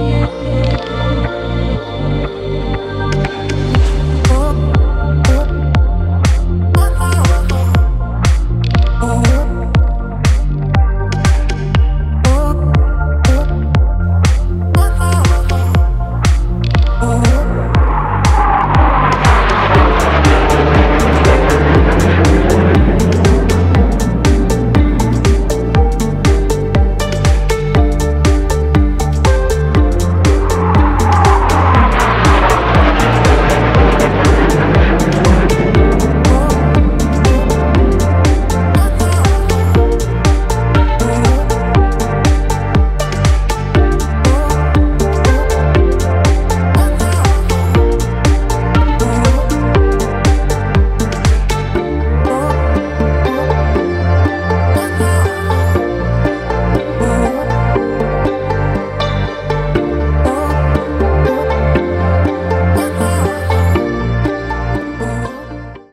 啊。